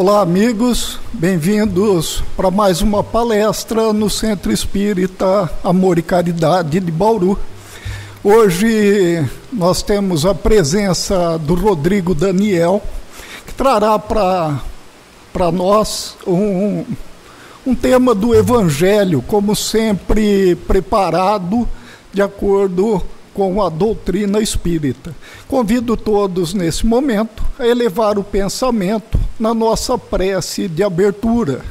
Olá, amigos, bem-vindos para mais uma palestra no Centro Espírita Amor e Caridade de Bauru. Hoje nós temos a presença do Rodrigo Daniel, que trará para nós um, um tema do Evangelho, como sempre preparado de acordo com a doutrina espírita. Convido todos nesse momento a elevar o pensamento na nossa prece de abertura.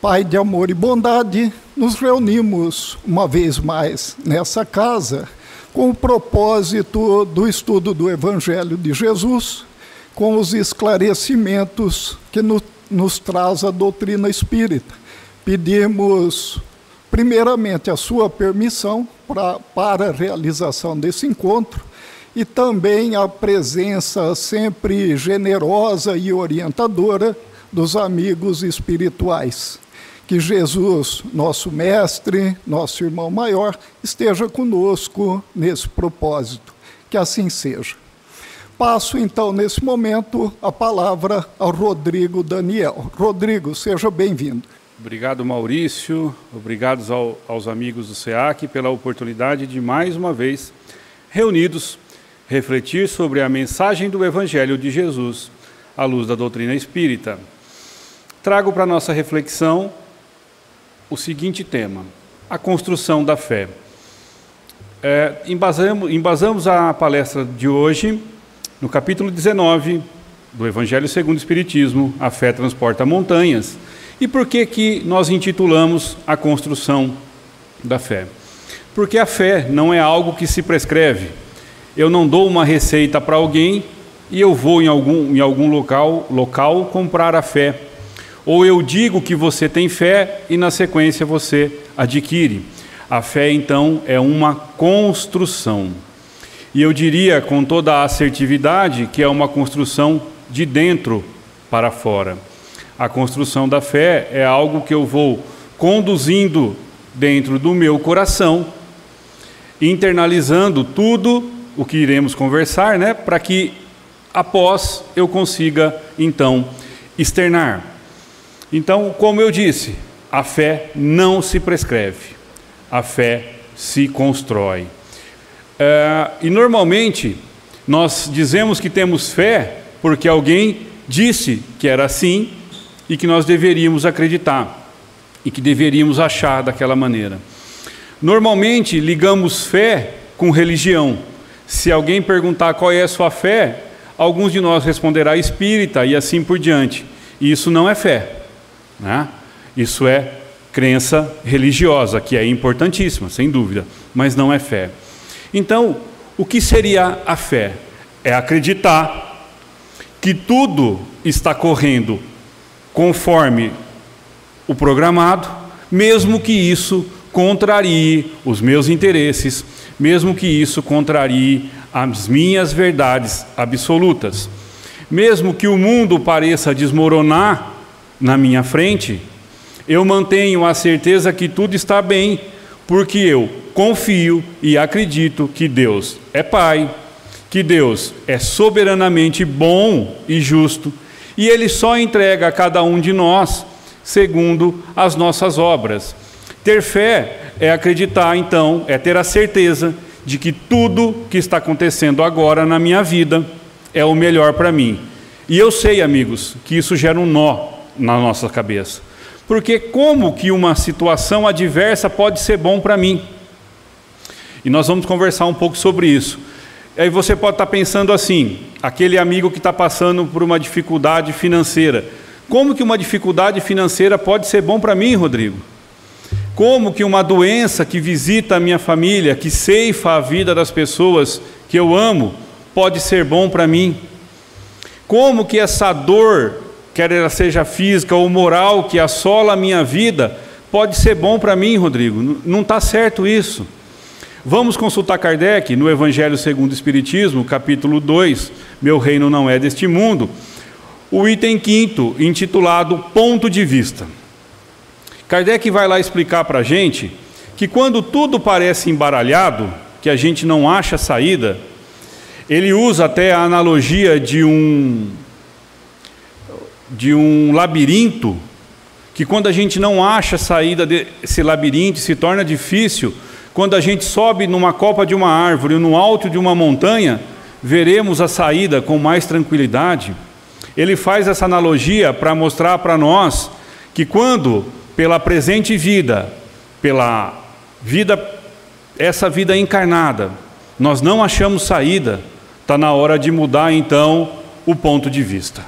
Pai de amor e bondade, nos reunimos uma vez mais nessa casa com o propósito do estudo do Evangelho de Jesus, com os esclarecimentos que no, nos traz a doutrina espírita. Pedimos, primeiramente, a sua permissão pra, para a realização desse encontro e também a presença sempre generosa e orientadora dos amigos espirituais. Que Jesus, nosso mestre, nosso irmão maior, esteja conosco nesse propósito. Que assim seja. Passo então, nesse momento, a palavra ao Rodrigo Daniel. Rodrigo, seja bem-vindo. Obrigado, Maurício. Obrigado ao, aos amigos do SEAC pela oportunidade de, mais uma vez, reunidos, refletir sobre a mensagem do Evangelho de Jesus à luz da doutrina espírita. Trago para nossa reflexão o seguinte tema: a construção da fé. É, embasamos, embasamos a palestra de hoje no capítulo 19 do Evangelho segundo o Espiritismo, A Fé Transporta Montanhas. E por que, que nós intitulamos a construção da fé? Porque a fé não é algo que se prescreve. Eu não dou uma receita para alguém e eu vou em algum, em algum local, local comprar a fé ou eu digo que você tem fé e na sequência você adquire. A fé, então, é uma construção. E eu diria com toda a assertividade que é uma construção de dentro para fora. A construção da fé é algo que eu vou conduzindo dentro do meu coração, internalizando tudo o que iremos conversar, né, para que após eu consiga então externar. Então, como eu disse, a fé não se prescreve, a fé se constrói. É, e normalmente nós dizemos que temos fé porque alguém disse que era assim e que nós deveríamos acreditar e que deveríamos achar daquela maneira. Normalmente ligamos fé com religião. Se alguém perguntar qual é a sua fé, alguns de nós responderá espírita e assim por diante. E isso não é fé. Né? Isso é crença religiosa, que é importantíssima, sem dúvida, mas não é fé. Então, o que seria a fé? É acreditar que tudo está correndo conforme o programado, mesmo que isso contrarie os meus interesses, mesmo que isso contrarie as minhas verdades absolutas. Mesmo que o mundo pareça desmoronar na minha frente, eu mantenho a certeza que tudo está bem, porque eu confio e acredito que Deus é Pai, que Deus é soberanamente bom e justo, e Ele só entrega a cada um de nós segundo as nossas obras. Ter fé é acreditar, então, é ter a certeza de que tudo que está acontecendo agora na minha vida é o melhor para mim. E eu sei, amigos, que isso gera um nó na nossa cabeça. Porque como que uma situação adversa pode ser bom para mim? E nós vamos conversar um pouco sobre isso. Aí você pode estar pensando assim, aquele amigo que está passando por uma dificuldade financeira. Como que uma dificuldade financeira pode ser bom para mim, Rodrigo? Como que uma doença que visita a minha família, que ceifa a vida das pessoas que eu amo, pode ser bom para mim? Como que essa dor quer ela seja física ou moral, que assola a minha vida, pode ser bom para mim, Rodrigo. Não está certo isso. Vamos consultar Kardec no Evangelho segundo o Espiritismo, capítulo 2, Meu reino não é deste mundo, o item quinto, intitulado Ponto de Vista. Kardec vai lá explicar para a gente que quando tudo parece embaralhado, que a gente não acha saída, ele usa até a analogia de um de um labirinto que quando a gente não acha saída desse labirinto se torna difícil, quando a gente sobe numa copa de uma árvore, no alto de uma montanha, veremos a saída com mais tranquilidade. Ele faz essa analogia para mostrar para nós que quando pela presente vida, pela vida essa vida encarnada, nós não achamos saída, está na hora de mudar então o ponto de vista.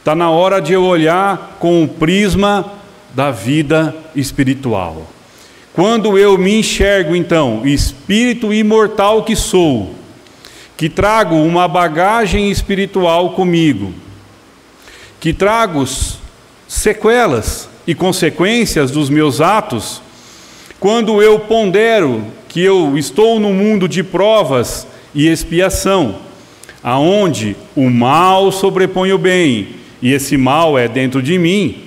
Está na hora de eu olhar com o prisma da vida espiritual. Quando eu me enxergo, então, espírito imortal que sou, que trago uma bagagem espiritual comigo, que trago sequelas e consequências dos meus atos, quando eu pondero que eu estou no mundo de provas e expiação, aonde o mal sobrepõe o bem e esse mal é dentro de mim,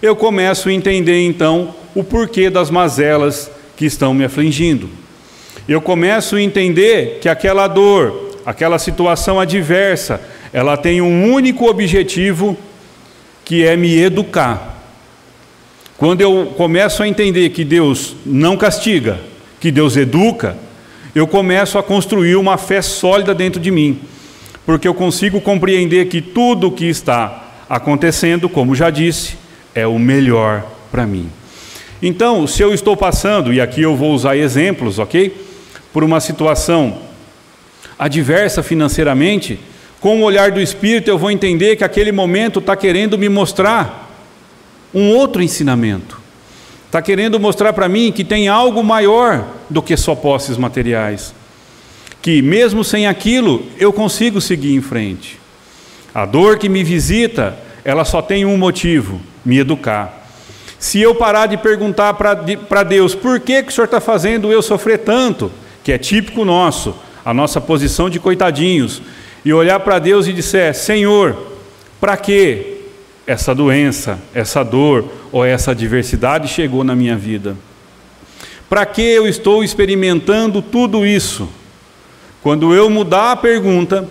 eu começo a entender então o porquê das mazelas que estão me afligindo. Eu começo a entender que aquela dor, aquela situação adversa, ela tem um único objetivo que é me educar. Quando eu começo a entender que Deus não castiga, que Deus educa, eu começo a construir uma fé sólida dentro de mim, porque eu consigo compreender que tudo o que está acontecendo, como já disse, é o melhor para mim. Então, se eu estou passando, e aqui eu vou usar exemplos, ok? Por uma situação adversa financeiramente, com o olhar do Espírito eu vou entender que aquele momento está querendo me mostrar um outro ensinamento. Está querendo mostrar para mim que tem algo maior do que só posses materiais. Que mesmo sem aquilo, eu consigo seguir em frente. A dor que me visita, ela só tem um motivo: me educar. Se eu parar de perguntar para Deus por que, que o Senhor está fazendo eu sofrer tanto, que é típico nosso, a nossa posição de coitadinhos, e olhar para Deus e disser: Senhor, para que essa doença, essa dor ou essa adversidade chegou na minha vida? Para que eu estou experimentando tudo isso? Quando eu mudar a pergunta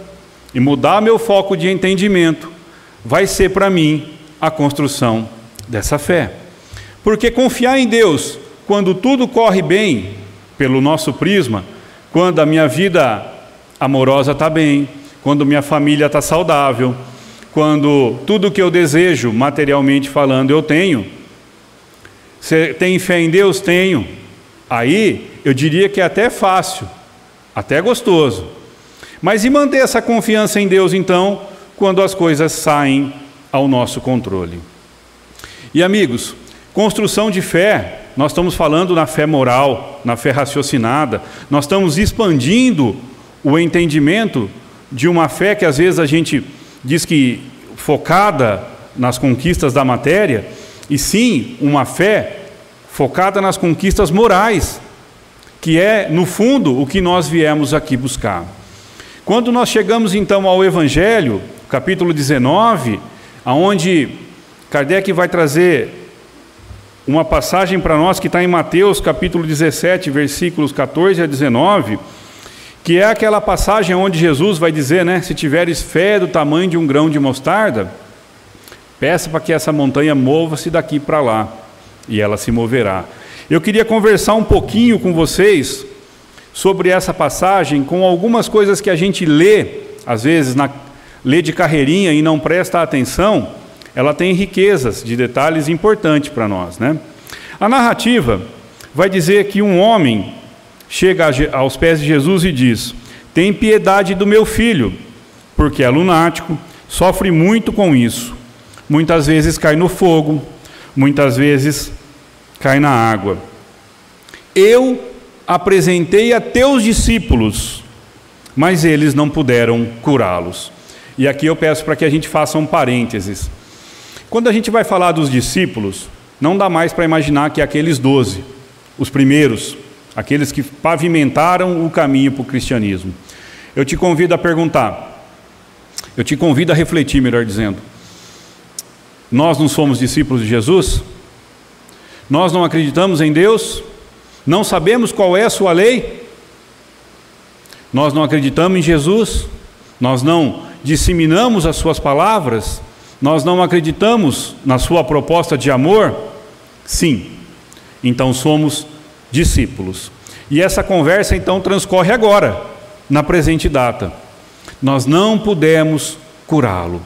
e mudar meu foco de entendimento, vai ser para mim a construção dessa fé. Porque confiar em Deus, quando tudo corre bem, pelo nosso prisma, quando a minha vida amorosa está bem, quando minha família está saudável, quando tudo que eu desejo, materialmente falando, eu tenho. Você tem fé em Deus? Tenho. Aí eu diria que é até fácil, até gostoso. Mas e manter essa confiança em Deus então, quando as coisas saem ao nosso controle? E amigos, Construção de fé, nós estamos falando na fé moral, na fé raciocinada, nós estamos expandindo o entendimento de uma fé que às vezes a gente diz que focada nas conquistas da matéria, e sim uma fé focada nas conquistas morais, que é, no fundo, o que nós viemos aqui buscar. Quando nós chegamos então ao Evangelho, capítulo 19, aonde Kardec vai trazer uma passagem para nós que está em Mateus capítulo 17, versículos 14 a 19, que é aquela passagem onde Jesus vai dizer, né, se tiveres fé do tamanho de um grão de mostarda, peça para que essa montanha mova-se daqui para lá, e ela se moverá. Eu queria conversar um pouquinho com vocês sobre essa passagem, com algumas coisas que a gente lê, às vezes na, lê de carreirinha e não presta atenção, ela tem riquezas de detalhes importantes para nós. Né? A narrativa vai dizer que um homem chega aos pés de Jesus e diz: Tem piedade do meu filho, porque é lunático, sofre muito com isso. Muitas vezes cai no fogo, muitas vezes cai na água. Eu apresentei a teus discípulos, mas eles não puderam curá-los. E aqui eu peço para que a gente faça um parênteses. Quando a gente vai falar dos discípulos, não dá mais para imaginar que aqueles doze, os primeiros, aqueles que pavimentaram o caminho para o cristianismo. Eu te convido a perguntar, eu te convido a refletir, melhor dizendo. Nós não somos discípulos de Jesus? Nós não acreditamos em Deus? Não sabemos qual é a sua lei? Nós não acreditamos em Jesus? Nós não disseminamos as suas palavras? Nós não acreditamos na sua proposta de amor? Sim. Então somos discípulos. E essa conversa então transcorre agora, na presente data. Nós não pudemos curá-lo.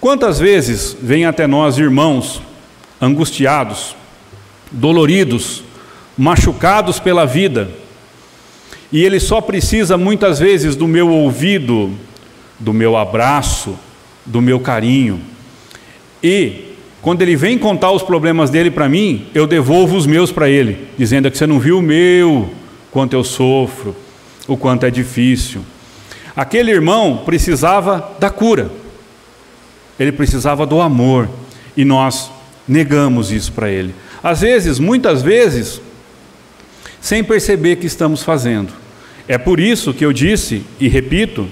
Quantas vezes vêm até nós irmãos angustiados, doloridos, machucados pela vida, e ele só precisa muitas vezes do meu ouvido, do meu abraço, do meu carinho. E quando ele vem contar os problemas dele para mim, eu devolvo os meus para ele, dizendo que você não viu o meu, quanto eu sofro, o quanto é difícil. Aquele irmão precisava da cura, ele precisava do amor, e nós negamos isso para ele. Às vezes, muitas vezes, sem perceber que estamos fazendo. É por isso que eu disse e repito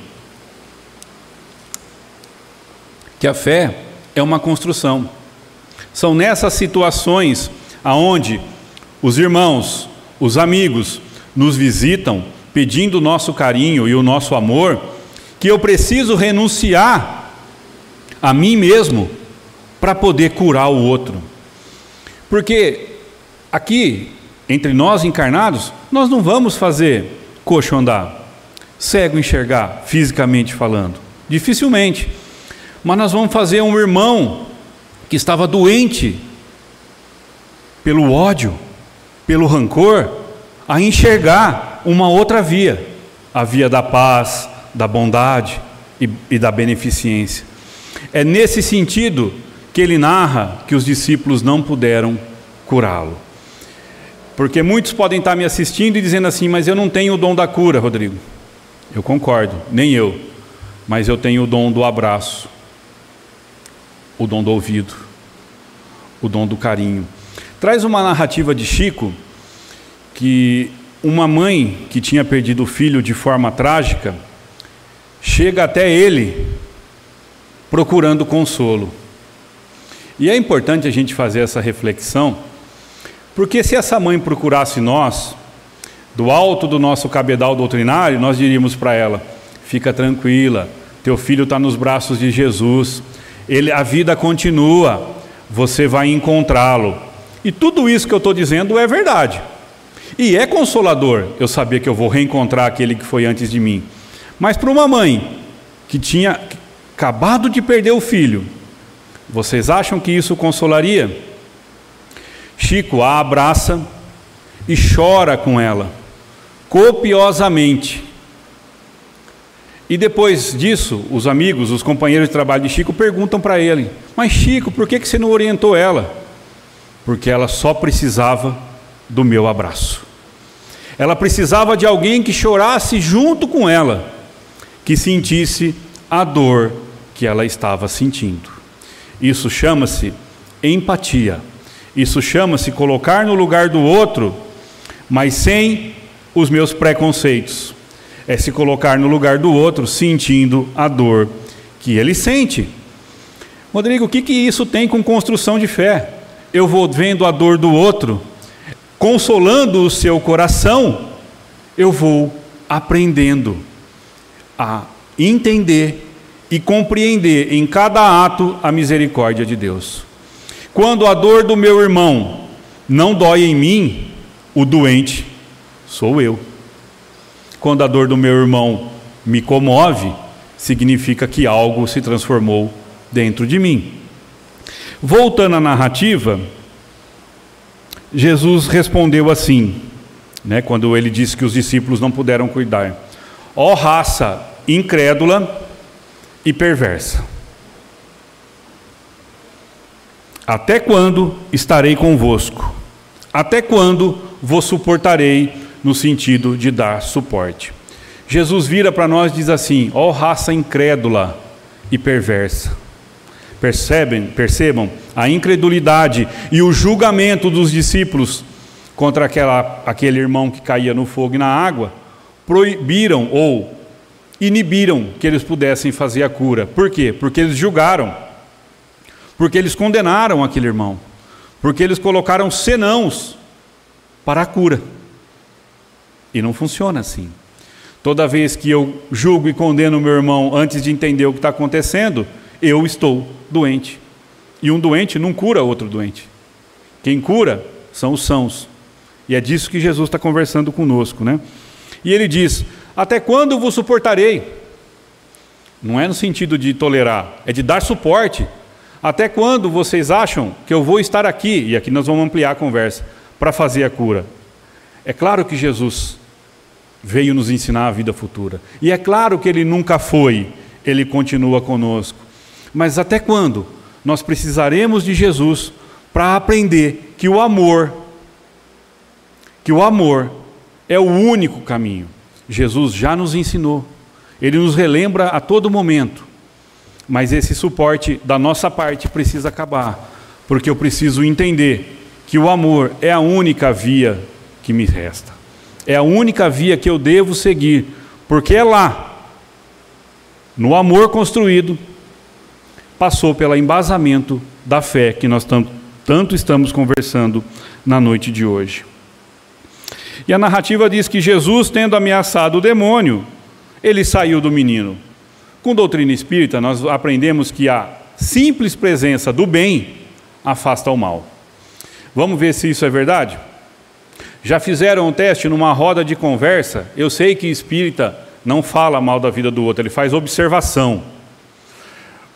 que a fé é uma construção. São nessas situações aonde os irmãos, os amigos nos visitam pedindo o nosso carinho e o nosso amor, que eu preciso renunciar a mim mesmo para poder curar o outro. Porque aqui, entre nós encarnados, nós não vamos fazer coxo andar, cego enxergar, fisicamente falando. Dificilmente. Mas nós vamos fazer um irmão que estava doente pelo ódio, pelo rancor, a enxergar uma outra via, a via da paz, da bondade e, e da beneficência. É nesse sentido que ele narra que os discípulos não puderam curá-lo. Porque muitos podem estar me assistindo e dizendo assim, mas eu não tenho o dom da cura, Rodrigo. Eu concordo, nem eu. Mas eu tenho o dom do abraço, o dom do ouvido, o dom do carinho. Traz uma narrativa de Chico que uma mãe que tinha perdido o filho de forma trágica chega até ele procurando consolo. E é importante a gente fazer essa reflexão, porque se essa mãe procurasse nós, do alto do nosso cabedal doutrinário, nós diríamos para ela: fica tranquila, teu filho está nos braços de Jesus, ele, a vida continua, você vai encontrá-lo. E tudo isso que eu estou dizendo é verdade. E é consolador eu saber que eu vou reencontrar aquele que foi antes de mim. Mas para uma mãe que tinha acabado de perder o filho, vocês acham que isso consolaria? Chico a abraça e chora com ela, copiosamente. E depois disso, os amigos, os companheiros de trabalho de Chico perguntam para ele: Mas Chico, por que você não orientou ela? Porque ela só precisava do meu abraço. Ela precisava de alguém que chorasse junto com ela, que sentisse a dor que ela estava sentindo. Isso chama-se empatia. Isso chama-se colocar no lugar do outro, mas sem os meus preconceitos. É se colocar no lugar do outro sentindo a dor que ele sente. Rodrigo, o que, que isso tem com construção de fé? Eu vou vendo a dor do outro, consolando o seu coração, eu vou aprendendo a entender e compreender em cada ato a misericórdia de Deus. Quando a dor do meu irmão não dói em mim, o doente sou eu. Quando a dor do meu irmão me comove, significa que algo se transformou dentro de mim. Voltando à narrativa, Jesus respondeu assim, né, quando ele disse que os discípulos não puderam cuidar: Ó oh, raça incrédula e perversa. Até quando estarei convosco? Até quando vos suportarei no sentido de dar suporte? Jesus vira para nós e diz assim: ó oh, raça incrédula e perversa. Percebem, percebam a incredulidade e o julgamento dos discípulos contra aquela, aquele irmão que caía no fogo e na água, proibiram ou inibiram que eles pudessem fazer a cura. Por quê? Porque eles julgaram, porque eles condenaram aquele irmão, porque eles colocaram senãos para a cura. E não funciona assim. Toda vez que eu julgo e condeno meu irmão antes de entender o que está acontecendo, eu estou doente. E um doente não cura outro doente. Quem cura são os sãos. E é disso que Jesus está conversando conosco, né? E ele diz: Até quando vos suportarei? Não é no sentido de tolerar, é de dar suporte. Até quando vocês acham que eu vou estar aqui? E aqui nós vamos ampliar a conversa para fazer a cura. É claro que Jesus veio nos ensinar a vida futura. E é claro que ele nunca foi, ele continua conosco. Mas até quando nós precisaremos de Jesus para aprender que o amor que o amor é o único caminho. Jesus já nos ensinou. Ele nos relembra a todo momento. Mas esse suporte da nossa parte precisa acabar, porque eu preciso entender que o amor é a única via que me resta. É a única via que eu devo seguir, porque é lá, no amor construído, passou pelo embasamento da fé que nós tanto, estamos conversando na noite de hoje. E a narrativa diz que Jesus, tendo ameaçado o demônio, ele saiu do menino. Com doutrina espírita, nós aprendemos que a simples presença do bem afasta o mal. Vamos ver se isso é verdade? Já fizeram um teste numa roda de conversa? Eu sei que espírita não fala mal da vida do outro, ele faz observação.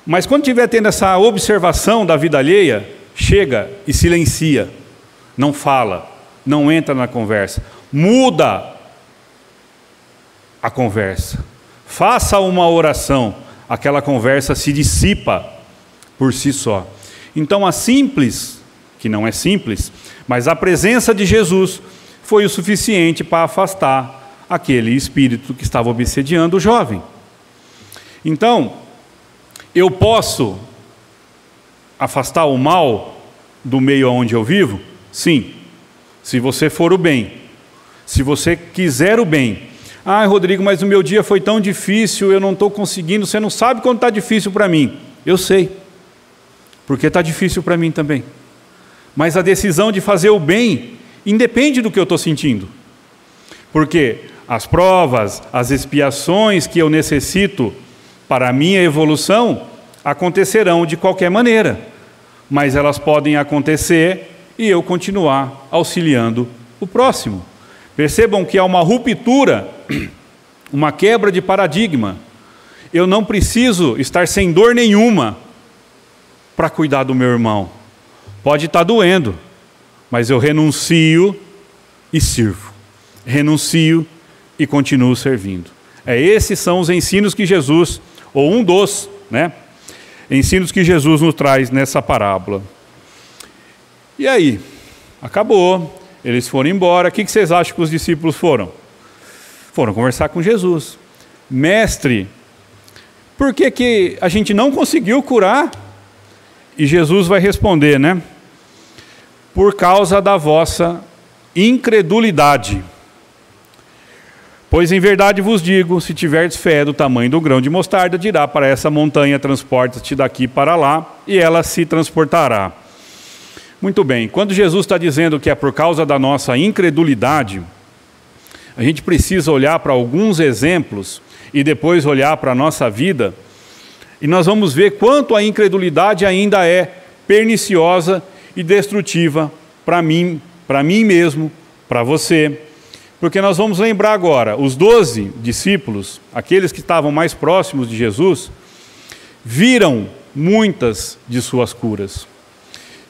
Mas quando estiver tendo essa observação da vida alheia, chega e silencia, não fala, não entra na conversa, muda a conversa. Faça uma oração, aquela conversa se dissipa por si só. Então, a simples, que não é simples, mas a presença de Jesus foi o suficiente para afastar aquele espírito que estava obsediando o jovem. Então, eu posso afastar o mal do meio onde eu vivo? Sim, se você for o bem, se você quiser o bem, ah, Rodrigo, mas o meu dia foi tão difícil, eu não estou conseguindo. Você não sabe quando está difícil para mim. Eu sei, porque está difícil para mim também. Mas a decisão de fazer o bem independe do que eu estou sentindo. Porque as provas, as expiações que eu necessito para a minha evolução acontecerão de qualquer maneira, mas elas podem acontecer e eu continuar auxiliando o próximo. Percebam que há uma ruptura, uma quebra de paradigma. Eu não preciso estar sem dor nenhuma para cuidar do meu irmão. Pode estar doendo, mas eu renuncio e sirvo. Renuncio e continuo servindo. É, esses são os ensinos que Jesus, ou um dos, né? Ensinos que Jesus nos traz nessa parábola. E aí? Acabou. Eles foram embora. O que vocês acham que os discípulos foram? Foram conversar com Jesus. Mestre, por que, que a gente não conseguiu curar? E Jesus vai responder, né? Por causa da vossa incredulidade. Pois em verdade vos digo: se tiverdes fé do tamanho do grão de mostarda, dirá para essa montanha: transporta-te daqui para lá, e ela se transportará. Muito bem, quando Jesus está dizendo que é por causa da nossa incredulidade, a gente precisa olhar para alguns exemplos e depois olhar para a nossa vida, e nós vamos ver quanto a incredulidade ainda é perniciosa e destrutiva para mim, para mim mesmo, para você. Porque nós vamos lembrar agora, os doze discípulos, aqueles que estavam mais próximos de Jesus, viram muitas de suas curas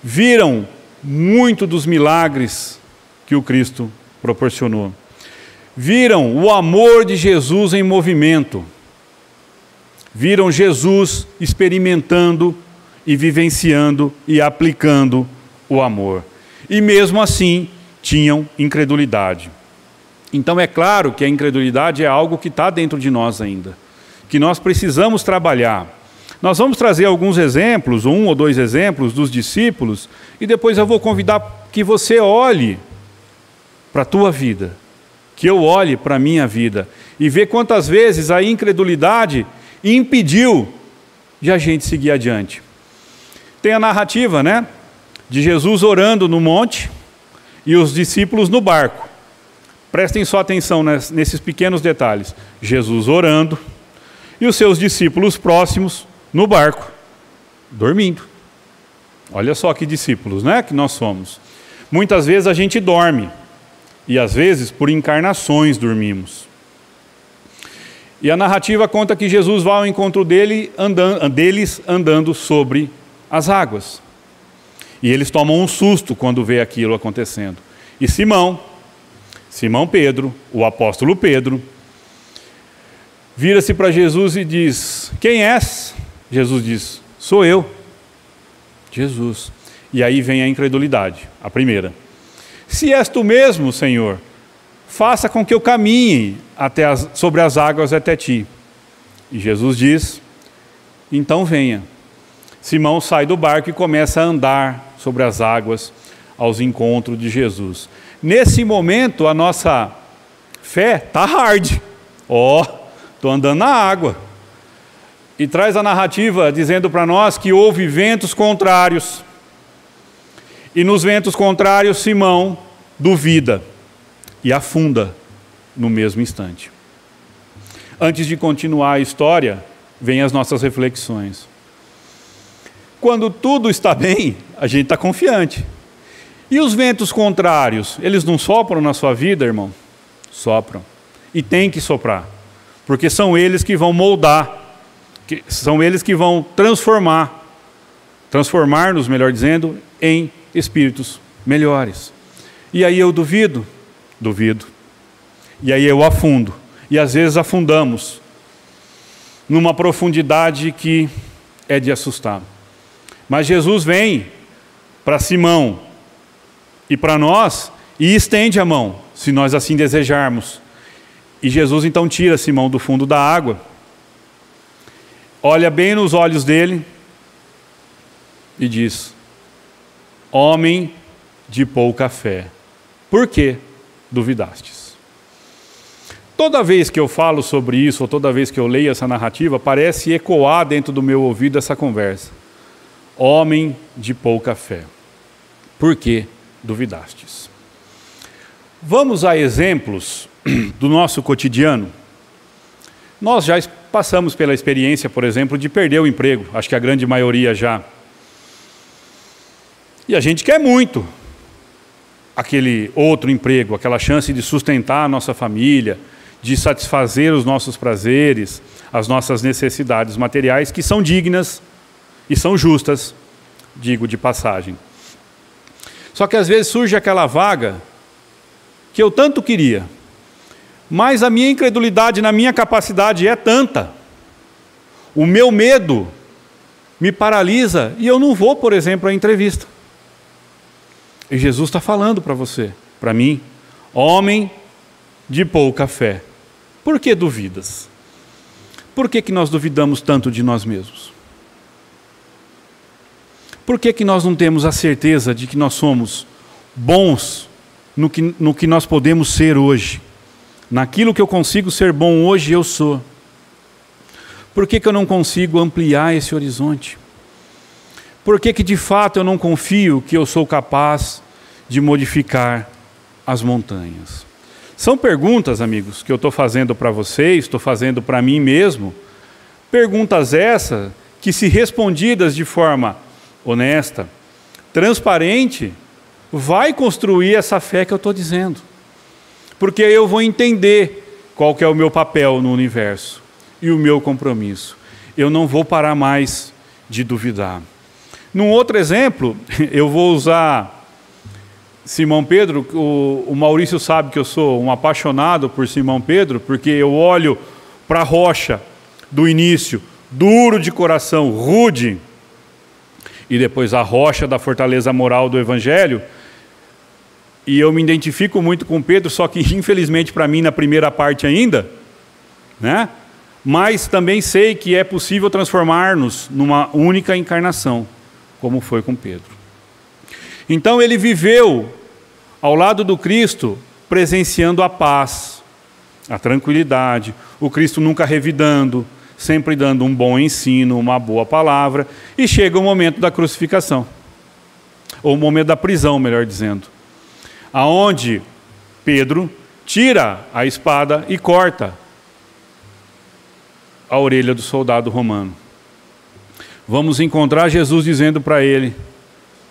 viram muito dos milagres que o Cristo proporcionou. Viram o amor de Jesus em movimento. Viram Jesus experimentando e vivenciando e aplicando o amor. E mesmo assim tinham incredulidade. Então é claro que a incredulidade é algo que está dentro de nós ainda, que nós precisamos trabalhar. Nós vamos trazer alguns exemplos, um ou dois exemplos dos discípulos, e depois eu vou convidar que você olhe para a tua vida, que eu olhe para a minha vida, e ver quantas vezes a incredulidade impediu de a gente seguir adiante. Tem a narrativa, né? De Jesus orando no monte e os discípulos no barco. Prestem só atenção nesses pequenos detalhes. Jesus orando e os seus discípulos próximos no barco. Dormindo. Olha só que discípulos, né? Que nós somos. Muitas vezes a gente dorme e às vezes por encarnações dormimos. E a narrativa conta que Jesus vai ao encontro dele, andando, deles andando sobre as águas. E eles tomam um susto quando vê aquilo acontecendo. E Simão, Simão Pedro, o apóstolo Pedro, vira-se para Jesus e diz: Quem és? Jesus diz: Sou eu. Jesus. E aí vem a incredulidade, a primeira. Se és tu mesmo, Senhor, faça com que eu caminhe até as, sobre as águas até ti. E Jesus diz: Então venha. Simão sai do barco e começa a andar sobre as águas aos encontros de Jesus. Nesse momento, a nossa fé está hard. Ó, oh, estou andando na água. E traz a narrativa dizendo para nós que houve ventos contrários. E nos ventos contrários, Simão duvida e afunda no mesmo instante. Antes de continuar a história, vem as nossas reflexões. Quando tudo está bem, a gente está confiante. E os ventos contrários, eles não sopram na sua vida, irmão? Sopram. E tem que soprar. Porque são eles que vão moldar, que são eles que vão transformar, transformar-nos, melhor dizendo, em espíritos melhores. E aí eu duvido? Duvido. E aí eu afundo. E às vezes afundamos numa profundidade que é de assustar. Mas Jesus vem para Simão e para nós e estende a mão, se nós assim desejarmos. E Jesus então tira Simão do fundo da água, olha bem nos olhos dele e diz: Homem de pouca fé, por que duvidastes? Toda vez que eu falo sobre isso, ou toda vez que eu leio essa narrativa, parece ecoar dentro do meu ouvido essa conversa homem de pouca fé. Por que duvidastes? Vamos a exemplos do nosso cotidiano. Nós já passamos pela experiência, por exemplo, de perder o emprego, acho que a grande maioria já. E a gente quer muito aquele outro emprego, aquela chance de sustentar a nossa família, de satisfazer os nossos prazeres, as nossas necessidades materiais, que são dignas e são justas, digo de passagem. Só que às vezes surge aquela vaga que eu tanto queria, mas a minha incredulidade na minha capacidade é tanta, o meu medo me paralisa e eu não vou, por exemplo, à entrevista. E Jesus está falando para você, para mim, homem de pouca fé, por que duvidas? Por que, que nós duvidamos tanto de nós mesmos? Por que, que nós não temos a certeza de que nós somos bons no que, no que nós podemos ser hoje? Naquilo que eu consigo ser bom hoje, eu sou. Por que, que eu não consigo ampliar esse horizonte? Por que, que de fato eu não confio que eu sou capaz de modificar as montanhas? São perguntas, amigos, que eu estou fazendo para vocês, estou fazendo para mim mesmo. Perguntas essas que, se respondidas de forma honesta, transparente, vai construir essa fé que eu estou dizendo. Porque eu vou entender qual que é o meu papel no universo e o meu compromisso. Eu não vou parar mais de duvidar. Num outro exemplo, eu vou usar Simão Pedro. O, o Maurício sabe que eu sou um apaixonado por Simão Pedro, porque eu olho para a rocha do início, duro de coração, rude, e depois a rocha da fortaleza moral do Evangelho. E eu me identifico muito com Pedro, só que infelizmente para mim na primeira parte ainda, né? Mas também sei que é possível transformar-nos numa única encarnação, como foi com Pedro. Então ele viveu ao lado do Cristo, presenciando a paz, a tranquilidade, o Cristo nunca revidando, sempre dando um bom ensino, uma boa palavra, e chega o momento da crucificação, ou o momento da prisão, melhor dizendo, aonde Pedro tira a espada e corta a orelha do soldado romano. vamos encontrar Jesus dizendo para ele: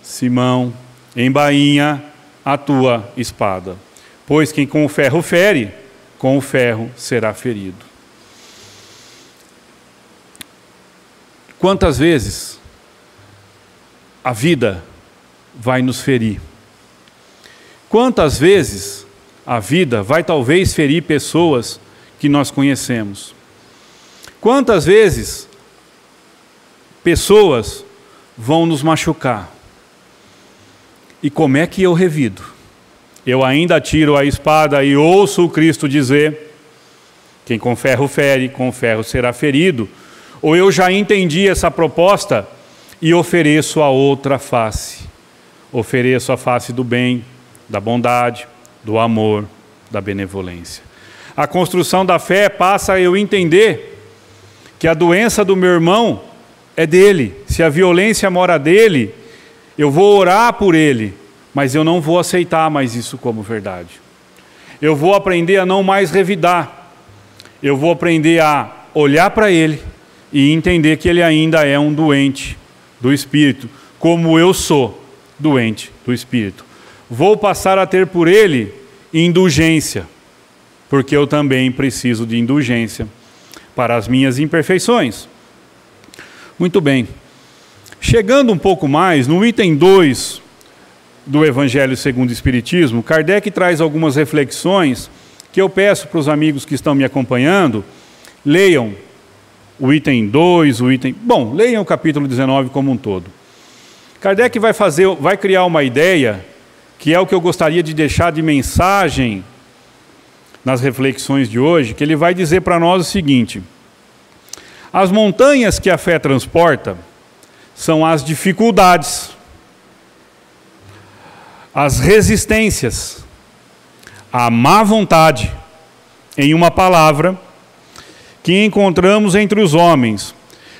Simão, embainha a tua espada, pois quem com o ferro fere, com o ferro será ferido. Quantas vezes a vida vai nos ferir? Quantas vezes a vida vai talvez ferir pessoas que nós conhecemos? Quantas vezes pessoas vão nos machucar? E como é que eu revido? Eu ainda tiro a espada e ouço o Cristo dizer: quem com ferro fere, com ferro será ferido. Ou eu já entendi essa proposta e ofereço a outra face. Ofereço a face do bem, da bondade, do amor, da benevolência. A construção da fé passa a eu entender que a doença do meu irmão é dele. Se a violência mora dele, eu vou orar por ele, mas eu não vou aceitar mais isso como verdade. Eu vou aprender a não mais revidar. Eu vou aprender a olhar para ele e entender que ele ainda é um doente do espírito, como eu sou doente do espírito. Vou passar a ter por ele indulgência, porque eu também preciso de indulgência para as minhas imperfeições. Muito bem. Chegando um pouco mais, no item 2 do Evangelho segundo o Espiritismo, Kardec traz algumas reflexões que eu peço para os amigos que estão me acompanhando, leiam o item 2, o item. Bom, leiam o capítulo 19 como um todo. Kardec vai fazer, vai criar uma ideia que é o que eu gostaria de deixar de mensagem nas reflexões de hoje, que ele vai dizer para nós o seguinte: as montanhas que a fé transporta são as dificuldades, as resistências, a má vontade, em uma palavra, que encontramos entre os homens,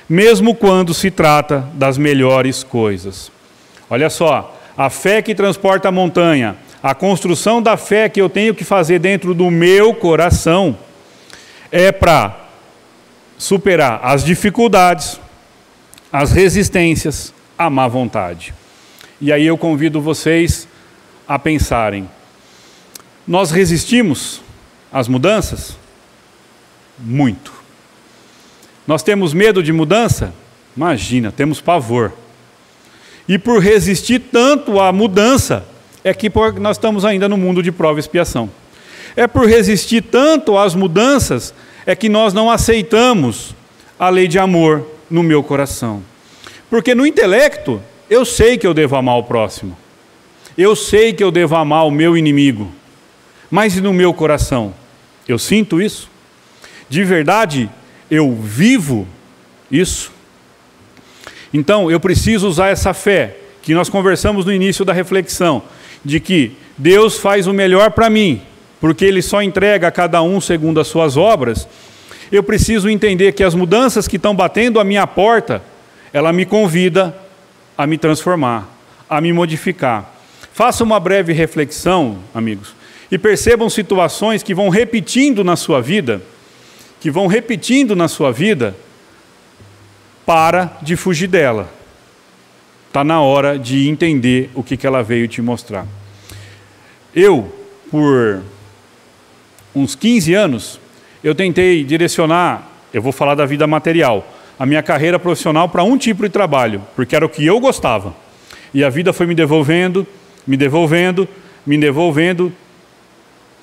mesmo quando se trata das melhores coisas. Olha só, a fé que transporta a montanha, a construção da fé que eu tenho que fazer dentro do meu coração é para superar as dificuldades, as resistências, a má vontade. E aí eu convido vocês a pensarem: nós resistimos às mudanças? Muito. Nós temos medo de mudança? Imagina, temos pavor. E por resistir tanto à mudança, é que nós estamos ainda no mundo de prova e expiação. É por resistir tanto às mudanças é que nós não aceitamos a lei de amor no meu coração. Porque no intelecto, eu sei que eu devo amar o próximo. Eu sei que eu devo amar o meu inimigo. Mas e no meu coração? Eu sinto isso? De verdade, eu vivo isso? Então, eu preciso usar essa fé que nós conversamos no início da reflexão de que Deus faz o melhor para mim, porque Ele só entrega a cada um segundo as suas obras, eu preciso entender que as mudanças que estão batendo a minha porta, ela me convida a me transformar, a me modificar. Faça uma breve reflexão, amigos, e percebam situações que vão repetindo na sua vida, que vão repetindo na sua vida, para de fugir dela. Está na hora de entender o que, que ela veio te mostrar. Eu, por uns 15 anos, eu tentei direcionar, eu vou falar da vida material, a minha carreira profissional para um tipo de trabalho, porque era o que eu gostava. E a vida foi me devolvendo, me devolvendo, me devolvendo,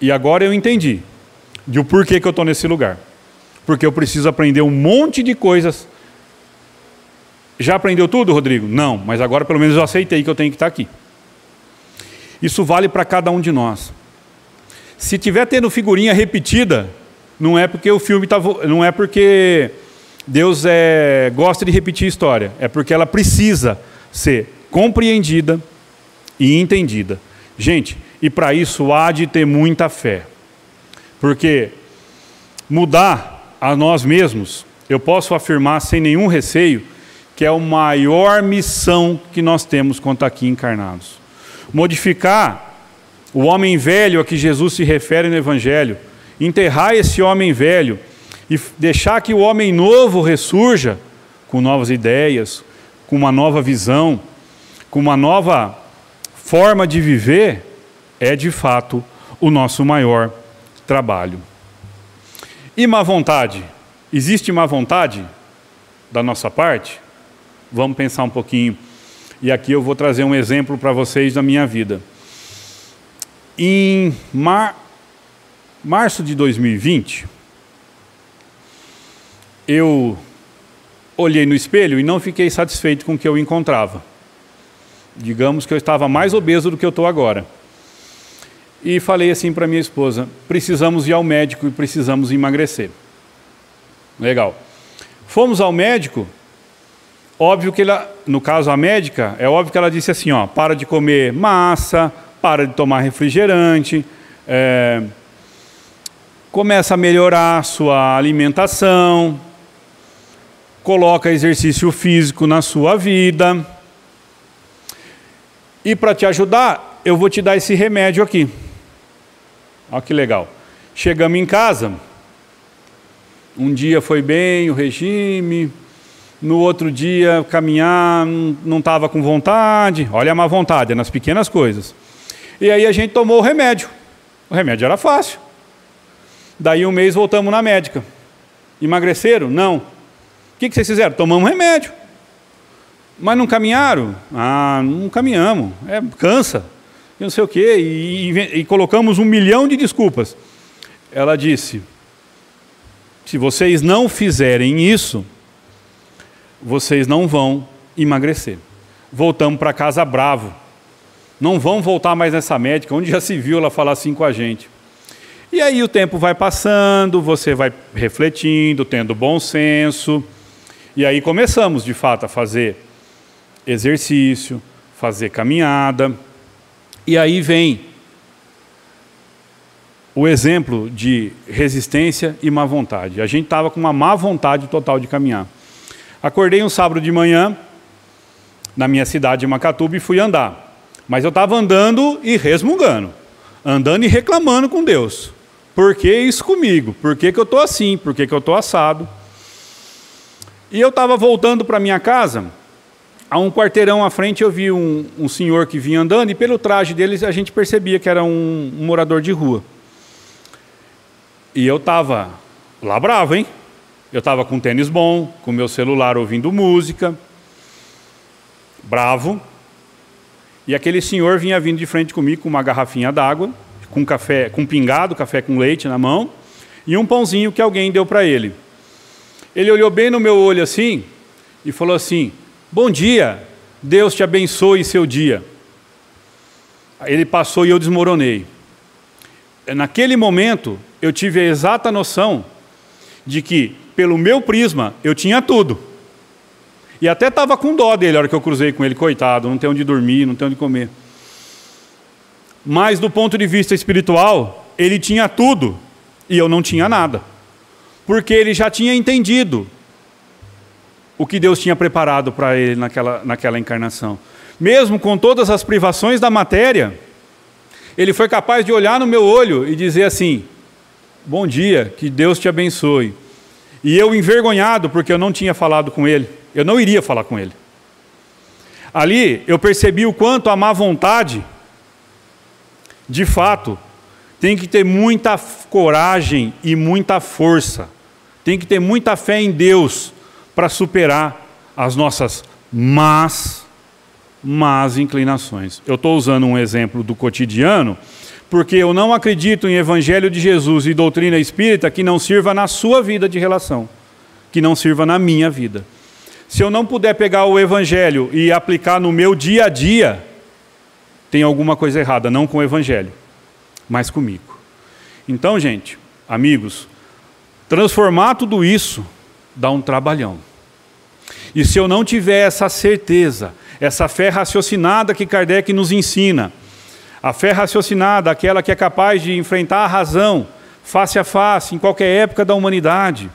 e agora eu entendi de o porquê que eu estou nesse lugar. Porque eu preciso aprender um monte de coisas já aprendeu tudo, Rodrigo? Não, mas agora pelo menos eu aceitei que eu tenho que estar aqui. Isso vale para cada um de nós. Se tiver tendo figurinha repetida, não é porque o filme tá, não é porque Deus é, gosta de repetir história, é porque ela precisa ser compreendida e entendida. Gente, e para isso há de ter muita fé. Porque mudar a nós mesmos, eu posso afirmar sem nenhum receio, que é a maior missão que nós temos quanto aqui encarnados. Modificar o homem velho a que Jesus se refere no Evangelho, enterrar esse homem velho e deixar que o homem novo ressurja com novas ideias, com uma nova visão, com uma nova forma de viver, é de fato o nosso maior trabalho. E má vontade? Existe má vontade da nossa parte? Vamos pensar um pouquinho. E aqui eu vou trazer um exemplo para vocês da minha vida. Em mar... março de 2020, eu olhei no espelho e não fiquei satisfeito com o que eu encontrava. Digamos que eu estava mais obeso do que eu estou agora. E falei assim para minha esposa: precisamos ir ao médico e precisamos emagrecer. Legal. Fomos ao médico. Óbvio que ela, no caso a médica, é óbvio que ela disse assim: ó, para de comer massa, para de tomar refrigerante, é, começa a melhorar a sua alimentação, coloca exercício físico na sua vida. E para te ajudar, eu vou te dar esse remédio aqui. Olha que legal. Chegamos em casa, um dia foi bem o regime, no outro dia caminhar não estava com vontade. Olha a má vontade, é nas pequenas coisas. E aí a gente tomou o remédio. O remédio era fácil. Daí um mês voltamos na médica. Emagreceram? Não. O que, que vocês fizeram? Tomamos remédio. Mas não caminharam? Ah, não caminhamos. É, cansa. E não sei o quê. E, e, e colocamos um milhão de desculpas. Ela disse: se vocês não fizerem isso, vocês não vão emagrecer. Voltamos para casa bravo. Não vão voltar mais nessa médica, onde já se viu ela falar assim com a gente. E aí o tempo vai passando, você vai refletindo, tendo bom senso e aí começamos, de fato, a fazer exercício, fazer caminhada. E aí vem o exemplo de resistência e má vontade. A gente estava com uma má vontade total de caminhar. Acordei um sábado de manhã, na minha cidade de Macatuba, e fui andar. Mas eu estava andando e resmungando, andando e reclamando com Deus. Por que isso comigo? Por que, que eu estou assim? Por que, que eu estou assado? E eu estava voltando para minha casa, a um quarteirão à frente eu vi um, um, senhor que vinha andando, e pelo traje dele a gente percebia que era um, um morador de rua. E eu estava lá bravo, hein? Eu estava com tênis bom, com meu celular ouvindo música, bravo. E aquele senhor vinha vindo de frente comigo com uma garrafinha d'água, com café, com pingado, café com leite na mão, e um pãozinho que alguém deu para ele. Ele olhou bem no meu olho assim e falou assim: Bom dia, Deus te abençoe seu dia. Ele passou e eu desmoronei. Naquele momento, eu tive a exata noção de que, pelo meu prisma, eu tinha tudo. E até estava com dó dele a hora que eu cruzei com ele, coitado, não tem onde dormir, não tem onde comer. Mas do ponto de vista espiritual, ele tinha tudo e eu não tinha nada porque ele já tinha entendido o que Deus tinha preparado para ele naquela, naquela encarnação. Mesmo com todas as privações da matéria, ele foi capaz de olhar no meu olho e dizer assim: Bom dia, que Deus te abençoe. E eu envergonhado, porque eu não tinha falado com ele, eu não iria falar com ele. Ali eu percebi o quanto a má vontade, de fato, tem que ter muita coragem e muita força tem que ter muita fé em Deus para superar as nossas más, más inclinações. Eu estou usando um exemplo do cotidiano, porque eu não acredito em Evangelho de Jesus e doutrina espírita que não sirva na sua vida de relação, que não sirva na minha vida. Se eu não puder pegar o Evangelho e aplicar no meu dia a dia, tem alguma coisa errada, não com o Evangelho, mas comigo. Então, gente, amigos, Transformar tudo isso dá um trabalhão. E se eu não tiver essa certeza, essa fé raciocinada que Kardec nos ensina, a fé raciocinada, aquela que é capaz de enfrentar a razão face a face em qualquer época da humanidade,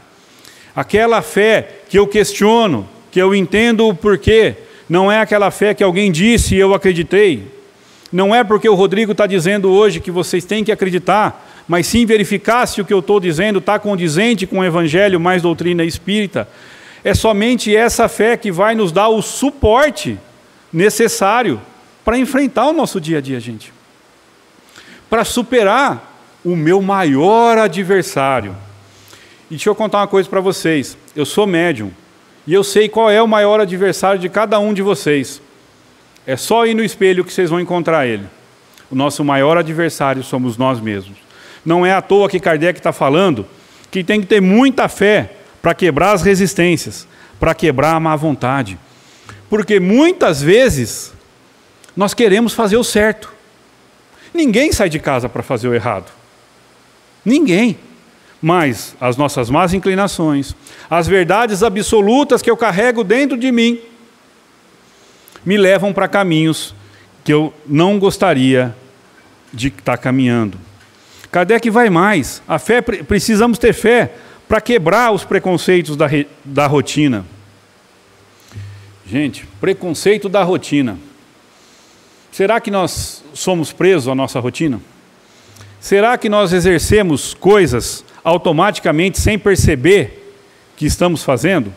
aquela fé que eu questiono, que eu entendo o porquê, não é aquela fé que alguém disse e eu acreditei, não é porque o Rodrigo está dizendo hoje que vocês têm que acreditar, mas sim verificar se o que eu estou dizendo está condizente com o Evangelho mais doutrina espírita. É somente essa fé que vai nos dar o suporte necessário para enfrentar o nosso dia a dia, gente. Para superar o meu maior adversário. E deixa eu contar uma coisa para vocês. Eu sou médium e eu sei qual é o maior adversário de cada um de vocês. É só ir no espelho que vocês vão encontrar ele. O nosso maior adversário somos nós mesmos. Não é à toa que Kardec está falando que tem que ter muita fé para quebrar as resistências, para quebrar a má vontade. Porque muitas vezes nós queremos fazer o certo. Ninguém sai de casa para fazer o errado. Ninguém. Mas as nossas más inclinações, as verdades absolutas que eu carrego dentro de mim, me levam para caminhos que eu não gostaria de estar caminhando. Kardec vai mais. A fé precisamos ter fé para quebrar os preconceitos da, da rotina. Gente, preconceito da rotina. Será que nós somos presos à nossa rotina? Será que nós exercemos coisas automaticamente sem perceber que estamos fazendo?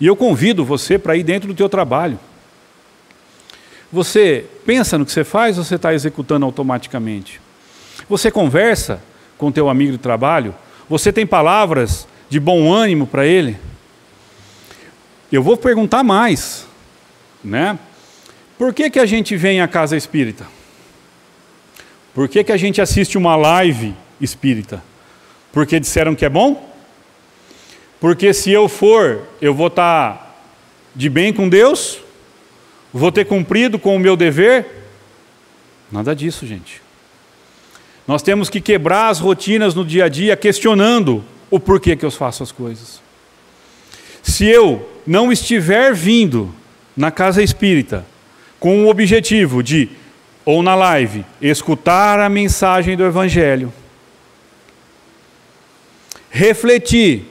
E eu convido você para ir dentro do teu trabalho. Você pensa no que você faz ou você está executando automaticamente? Você conversa com teu amigo de trabalho você tem palavras de bom ânimo para ele? Eu vou perguntar mais, né? Por que, que a gente vem à casa espírita? Por que, que a gente assiste uma live espírita? Porque disseram que é bom? Porque se eu for, eu vou estar tá de bem com Deus? Vou ter cumprido com o meu dever? Nada disso, gente. Nós temos que quebrar as rotinas no dia a dia, questionando o porquê que eu faço as coisas. Se eu não estiver vindo na casa espírita com o objetivo de, ou na live, escutar a mensagem do Evangelho, refletir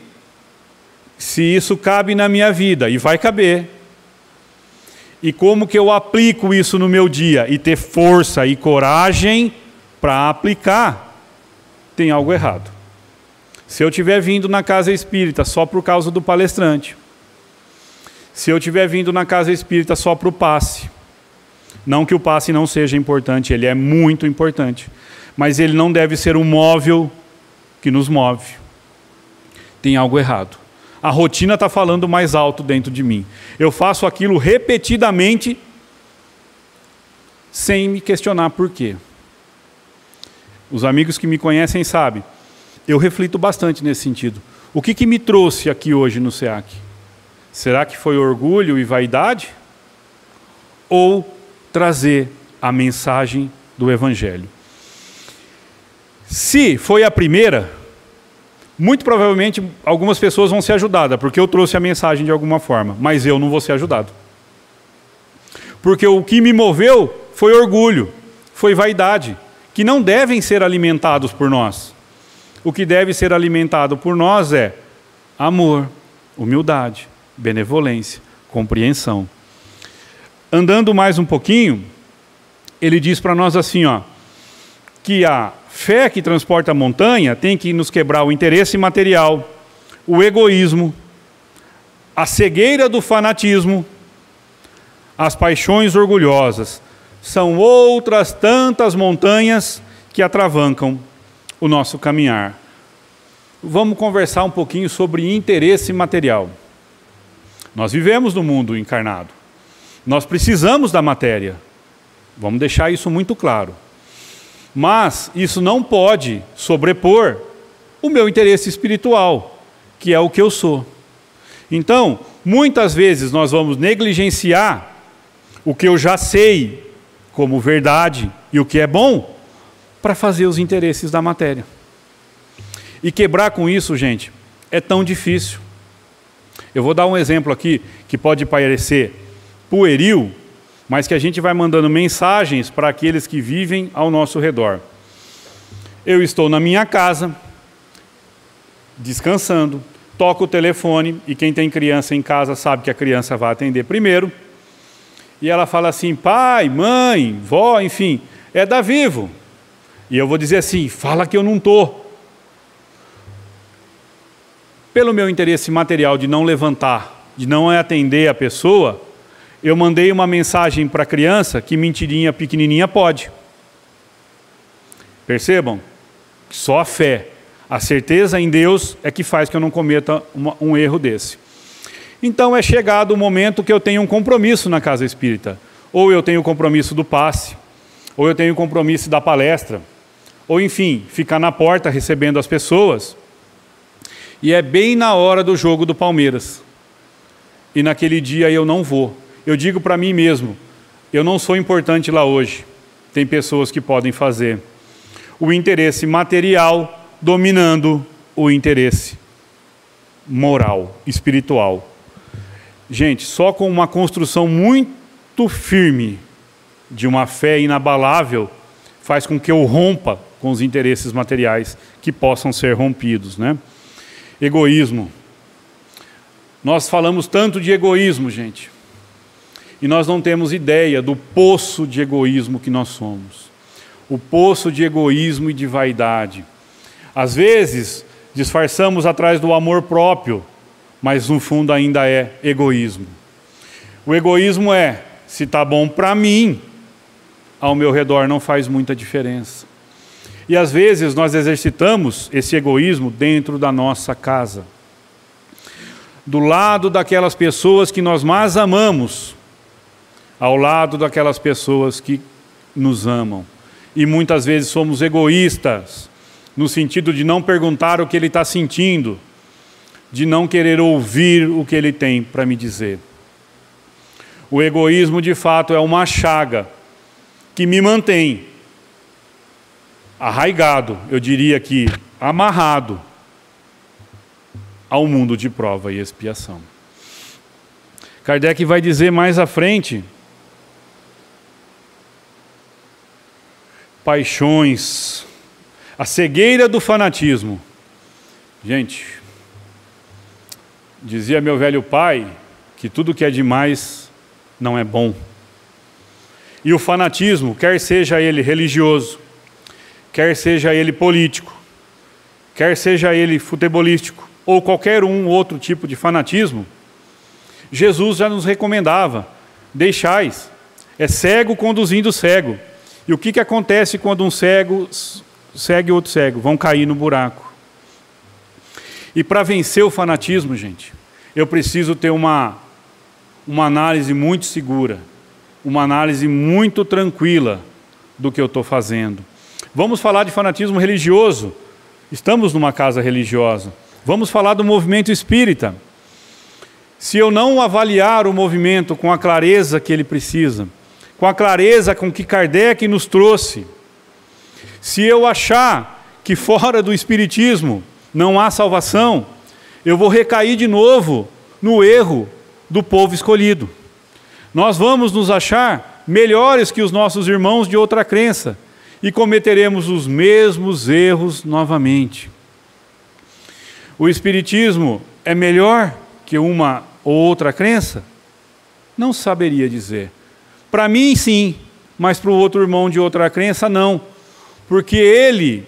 se isso cabe na minha vida, e vai caber, e como que eu aplico isso no meu dia, e ter força e coragem para aplicar, tem algo errado. Se eu tiver vindo na casa espírita só por causa do palestrante, se eu tiver vindo na casa espírita só para o passe, não que o passe não seja importante, ele é muito importante, mas ele não deve ser um móvel que nos move. Tem algo errado. A rotina está falando mais alto dentro de mim. Eu faço aquilo repetidamente sem me questionar por quê. Os amigos que me conhecem sabem. Eu reflito bastante nesse sentido. O que, que me trouxe aqui hoje no SEAC? Será que foi orgulho e vaidade? Ou trazer a mensagem do Evangelho? Se foi a primeira, muito provavelmente algumas pessoas vão ser ajudadas, porque eu trouxe a mensagem de alguma forma, mas eu não vou ser ajudado. Porque o que me moveu foi orgulho, foi vaidade que não devem ser alimentados por nós. O que deve ser alimentado por nós é amor, humildade, benevolência, compreensão. Andando mais um pouquinho, ele diz para nós assim, ó, que a fé que transporta a montanha tem que nos quebrar o interesse material, o egoísmo, a cegueira do fanatismo, as paixões orgulhosas, são outras tantas montanhas que atravancam o nosso caminhar. Vamos conversar um pouquinho sobre interesse material. Nós vivemos no mundo encarnado. Nós precisamos da matéria. Vamos deixar isso muito claro. Mas isso não pode sobrepor o meu interesse espiritual, que é o que eu sou. Então, muitas vezes nós vamos negligenciar o que eu já sei como verdade e o que é bom para fazer os interesses da matéria. E quebrar com isso, gente, é tão difícil. Eu vou dar um exemplo aqui que pode parecer pueril, mas que a gente vai mandando mensagens para aqueles que vivem ao nosso redor. Eu estou na minha casa, descansando, toco o telefone e quem tem criança em casa sabe que a criança vai atender primeiro e ela fala assim: pai, mãe, vó, enfim, é da Vivo. E eu vou dizer assim: fala que eu não estou. pelo meu interesse material de não levantar, de não atender a pessoa, eu mandei uma mensagem para a criança que mentirinha pequenininha pode. Percebam? Só a fé, a certeza em Deus é que faz que eu não cometa uma, um erro desse. Então é chegado o momento que eu tenho um compromisso na casa espírita. Ou eu tenho o compromisso do passe, ou eu tenho o compromisso da palestra, ou enfim, ficar na porta recebendo as pessoas. E é bem na hora do jogo do Palmeiras. E naquele dia eu não vou. Eu digo para mim mesmo: eu não sou importante lá hoje. Tem pessoas que podem fazer. O interesse material dominando o interesse moral, espiritual. Gente, só com uma construção muito firme de uma fé inabalável faz com que eu rompa com os interesses materiais que possam ser rompidos, né? Egoísmo. Nós falamos tanto de egoísmo, gente. E nós não temos ideia do poço de egoísmo que nós somos. O poço de egoísmo e de vaidade. Às vezes, disfarçamos atrás do amor próprio, mas no fundo ainda é egoísmo. O egoísmo é: se está bom para mim, ao meu redor não faz muita diferença. E às vezes nós exercitamos esse egoísmo dentro da nossa casa, do lado daquelas pessoas que nós mais amamos, ao lado daquelas pessoas que nos amam. E muitas vezes somos egoístas, no sentido de não perguntar o que ele está sentindo, de não querer ouvir o que ele tem para me dizer. O egoísmo, de fato, é uma chaga que me mantém arraigado, eu diria que amarrado ao mundo de prova e expiação. Kardec vai dizer mais à frente paixões, a cegueira do fanatismo. Gente, dizia meu velho pai que tudo que é demais não é bom. E o fanatismo, quer seja ele religioso, quer seja ele político, quer seja ele futebolístico, ou qualquer um outro tipo de fanatismo, Jesus já nos recomendava: deixais, é cego conduzindo cego. E o que, que acontece quando um cego segue outro cego? Vão cair no buraco. E para vencer o fanatismo, gente, eu preciso ter uma, uma análise muito segura, uma análise muito tranquila do que eu estou fazendo. Vamos falar de fanatismo religioso. Estamos numa casa religiosa. Vamos falar do movimento espírita. Se eu não avaliar o movimento com a clareza que ele precisa, com a clareza com que Kardec nos trouxe. Se eu achar que fora do Espiritismo não há salvação, eu vou recair de novo no erro do povo escolhido. Nós vamos nos achar melhores que os nossos irmãos de outra crença e cometeremos os mesmos erros novamente. O Espiritismo é melhor que uma ou outra crença? Não saberia dizer. Para mim, sim, mas para o outro irmão de outra crença, não. Porque ele,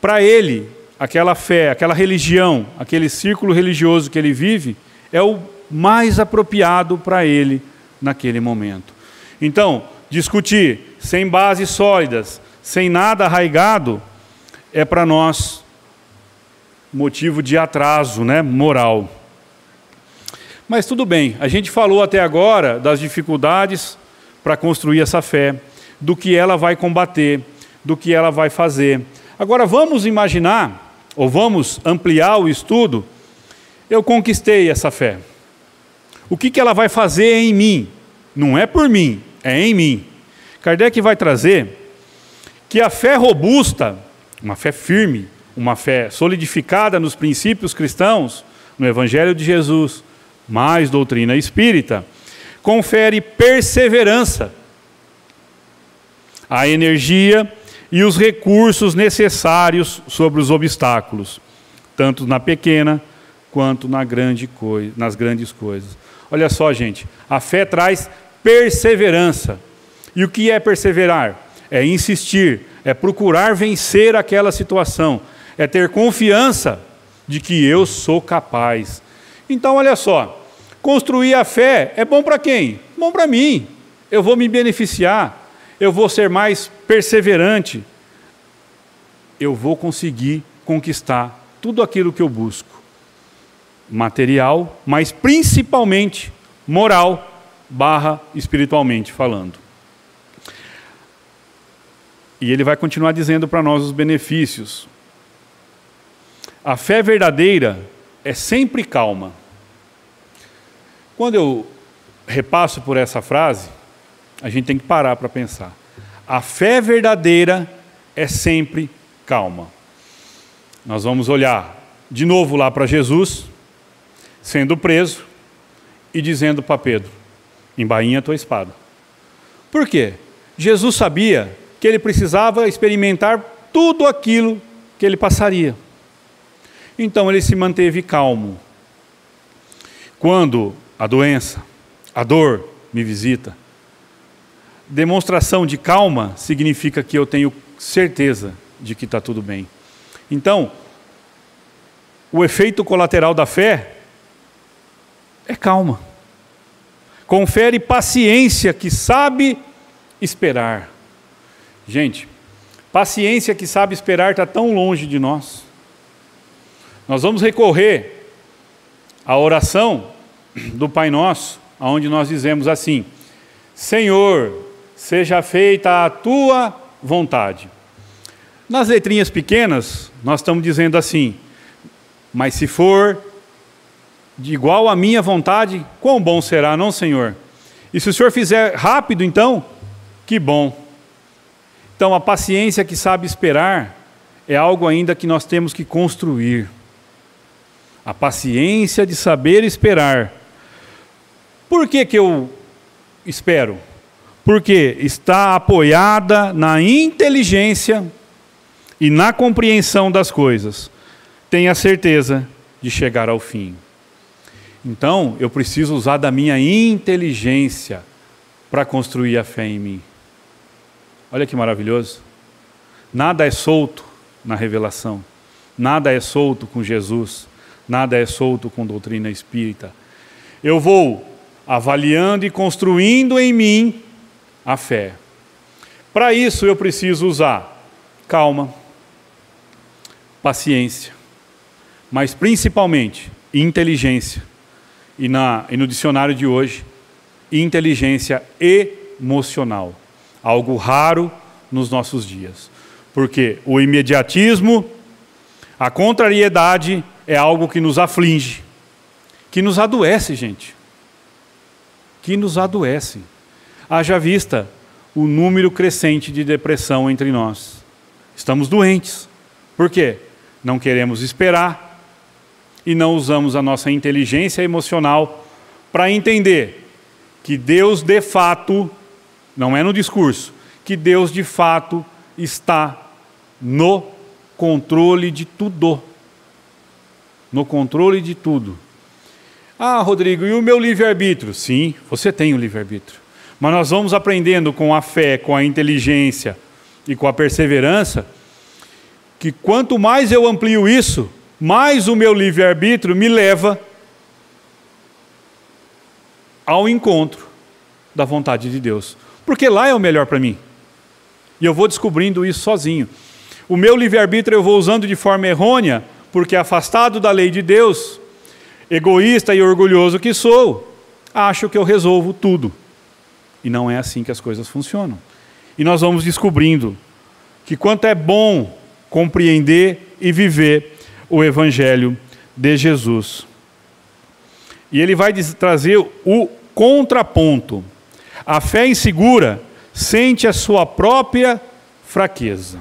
para ele, aquela fé, aquela religião, aquele círculo religioso que ele vive, é o mais apropriado para ele naquele momento. Então, discutir sem bases sólidas, sem nada arraigado, é para nós motivo de atraso né, moral. Mas tudo bem, a gente falou até agora das dificuldades para construir essa fé, do que ela vai combater, do que ela vai fazer. Agora vamos imaginar, ou vamos ampliar o estudo. Eu conquistei essa fé. O que, que ela vai fazer em mim? Não é por mim, é em mim. Kardec vai trazer que a fé robusta, uma fé firme, uma fé solidificada nos princípios cristãos, no Evangelho de Jesus, mais doutrina espírita, confere perseverança, a energia e os recursos necessários sobre os obstáculos, tanto na pequena quanto na grande nas grandes coisas. Olha só, gente, a fé traz perseverança. E o que é perseverar? É insistir, é procurar vencer aquela situação, é ter confiança de que eu sou capaz. Então, olha só, construir a fé é bom para quem? Bom para mim. Eu vou me beneficiar, eu vou ser mais perseverante, eu vou conseguir conquistar tudo aquilo que eu busco. Material, mas principalmente moral, barra espiritualmente falando. E ele vai continuar dizendo para nós os benefícios. A fé verdadeira é sempre calma. Quando eu repasso por essa frase, a gente tem que parar para pensar. A fé verdadeira é sempre calma. Nós vamos olhar de novo lá para Jesus, sendo preso e dizendo para Pedro: embainha tua espada. Por quê? Jesus sabia que ele precisava experimentar tudo aquilo que ele passaria. Então ele se manteve calmo. Quando a doença, a dor me visita, demonstração de calma significa que eu tenho certeza de que está tudo bem. Então, o efeito colateral da fé é calma. Confere paciência que sabe esperar. Gente, paciência que sabe esperar está tão longe de nós. Nós vamos recorrer à oração do Pai Nosso, onde nós dizemos assim: Senhor, seja feita a tua vontade. Nas letrinhas pequenas, nós estamos dizendo assim: Mas se for de igual à minha vontade, quão bom será, não, Senhor? E se o Senhor fizer rápido, então, que bom. Então, a paciência que sabe esperar é algo ainda que nós temos que construir. A paciência de saber esperar. Por que, que eu espero? Porque está apoiada na inteligência e na compreensão das coisas. Tenha certeza de chegar ao fim. Então, eu preciso usar da minha inteligência para construir a fé em mim. Olha que maravilhoso. Nada é solto na revelação. Nada é solto com Jesus. Nada é solto com doutrina espírita. Eu vou avaliando e construindo em mim a fé. Para isso eu preciso usar calma, paciência, mas principalmente inteligência. E, na, e no dicionário de hoje, inteligência emocional algo raro nos nossos dias. Porque o imediatismo, a contrariedade é algo que nos aflige, que nos adoece, gente. Que nos adoece. Haja vista o número crescente de depressão entre nós. Estamos doentes. Por quê? Não queremos esperar e não usamos a nossa inteligência emocional para entender que Deus de fato não é no discurso, que Deus de fato está no controle de tudo. No controle de tudo. Ah, Rodrigo, e o meu livre-arbítrio? Sim, você tem o livre-arbítrio. Mas nós vamos aprendendo com a fé, com a inteligência e com a perseverança, que quanto mais eu amplio isso, mais o meu livre-arbítrio me leva ao encontro da vontade de Deus porque lá é o melhor para mim. E eu vou descobrindo isso sozinho. O meu livre-arbítrio eu vou usando de forma errônea, porque afastado da lei de Deus, egoísta e orgulhoso que sou, acho que eu resolvo tudo. E não é assim que as coisas funcionam. E nós vamos descobrindo que quanto é bom compreender e viver o Evangelho de Jesus. E ele vai trazer o contraponto. A fé insegura sente a sua própria fraqueza.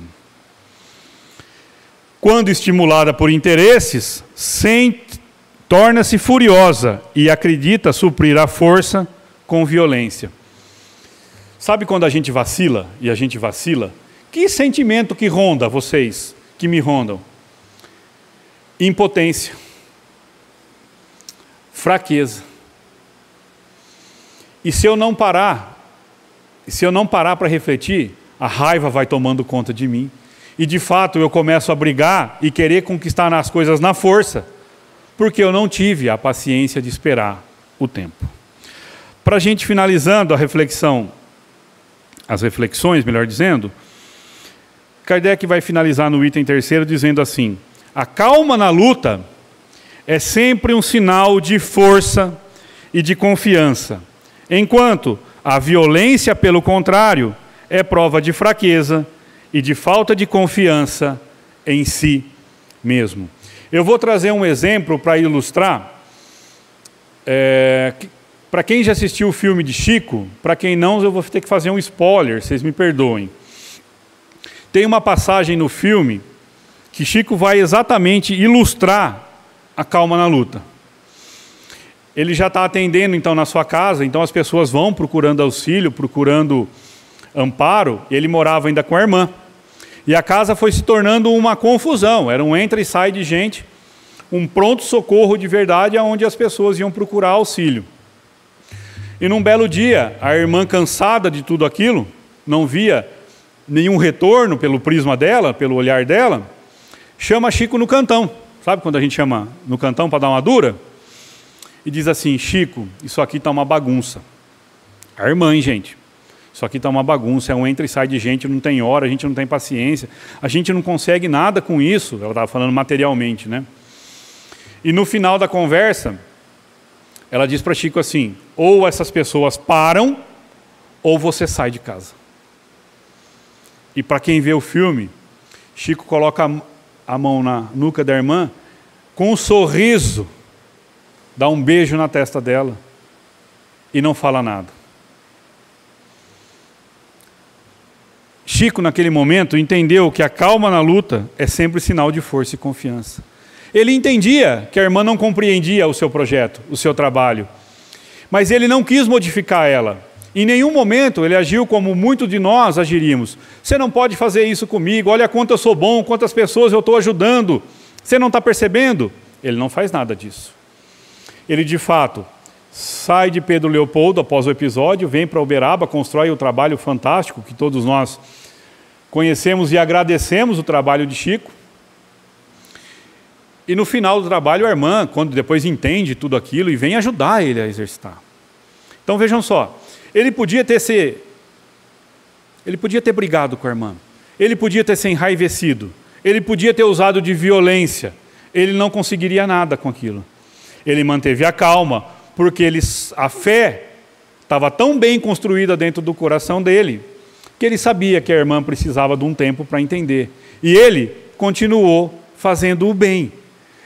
Quando estimulada por interesses, torna-se furiosa e acredita suprir a força com violência. Sabe quando a gente vacila e a gente vacila? Que sentimento que ronda vocês, que me rondam? Impotência, fraqueza. E se eu não parar, se eu não parar para refletir, a raiva vai tomando conta de mim. E de fato eu começo a brigar e querer conquistar as coisas na força, porque eu não tive a paciência de esperar o tempo. Para a gente finalizando a reflexão, as reflexões, melhor dizendo, Kardec vai finalizar no item terceiro dizendo assim: a calma na luta é sempre um sinal de força e de confiança, enquanto a violência, pelo contrário, é prova de fraqueza e de falta de confiança em si mesmo. Eu vou trazer um exemplo para ilustrar. É, para quem já assistiu o filme de Chico, para quem não, eu vou ter que fazer um spoiler, vocês me perdoem. Tem uma passagem no filme que Chico vai exatamente ilustrar a calma na luta. Ele já está atendendo então na sua casa, então as pessoas vão procurando auxílio, procurando amparo. Ele morava ainda com a irmã. E a casa foi se tornando uma confusão, era um entra e sai de gente, um pronto socorro de verdade aonde as pessoas iam procurar auxílio. E num belo dia, a irmã cansada de tudo aquilo, não via nenhum retorno pelo prisma dela, pelo olhar dela, chama Chico no cantão. Sabe quando a gente chama no cantão para dar uma dura? E diz assim: Chico, isso aqui está uma bagunça. A irmã, hein, gente? Isso aqui está uma bagunça, é um entra e sai de gente, não tem hora, a gente não tem paciência, a gente não consegue nada com isso. Ela estava falando materialmente, né? E no final da conversa, ela diz para Chico assim: ou essas pessoas param, ou você sai de casa. E para quem vê o filme, Chico coloca a mão na nuca da irmã, com um sorriso, dá um beijo na testa dela e não fala nada. Chico, naquele momento, entendeu que a calma na luta é sempre sinal de força e confiança. Ele entendia que a irmã não compreendia o seu projeto, o seu trabalho, mas ele não quis modificar ela. Em nenhum momento ele agiu como muitos de nós agiríamos. Você não pode fazer isso comigo, olha quanto eu sou bom, quantas pessoas eu estou ajudando. Você não está percebendo? Ele não faz nada disso. Ele, de fato, sai de Pedro Leopoldo após o episódio, vem para Uberaba, constrói o trabalho fantástico que todos nós conhecemos e agradecemos o trabalho de Chico. E no final do trabalho, a irmã, quando depois entende tudo aquilo e vem ajudar ele a exercitar. Então vejam só, ele podia ter se ele podia ter brigado com a irmã. Ele podia ter se enraivecido. Ele podia ter usado de violência. Ele não conseguiria nada com aquilo. Ele manteve a calma, porque ele, a fé estava tão bem construída dentro do coração dele, que ele sabia que a irmã precisava de um tempo para entender. E ele continuou fazendo o bem.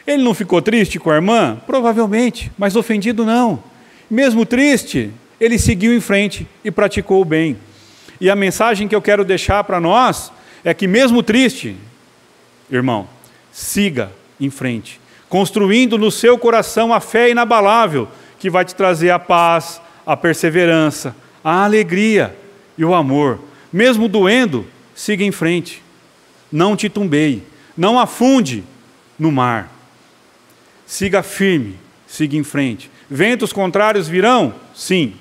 Ele não ficou triste com a irmã? Provavelmente, mas ofendido não. Mesmo triste, ele seguiu em frente e praticou o bem. E a mensagem que eu quero deixar para nós é que, mesmo triste, irmão, siga em frente, construindo no seu coração a fé inabalável que vai te trazer a paz, a perseverança, a alegria e o amor. Mesmo doendo, siga em frente. Não titubeie, não afunde no mar. Siga firme, siga em frente. Ventos contrários virão? Sim.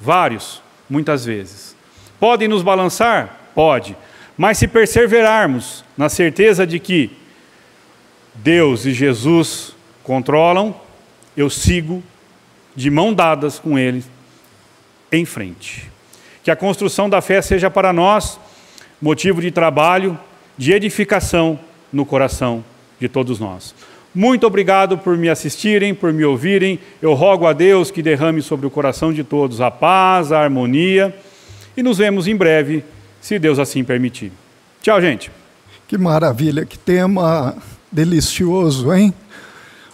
Vários, muitas vezes. Podem nos balançar? Pode. Mas se perseverarmos na certeza de que Deus e Jesus controlam, eu sigo de mão dadas com Ele em frente. Que a construção da fé seja para nós motivo de trabalho, de edificação no coração de todos nós. Muito obrigado por me assistirem, por me ouvirem. Eu rogo a Deus que derrame sobre o coração de todos a paz, a harmonia e nos vemos em breve, se Deus assim permitir. Tchau, gente. Que maravilha, que tema delicioso, hein?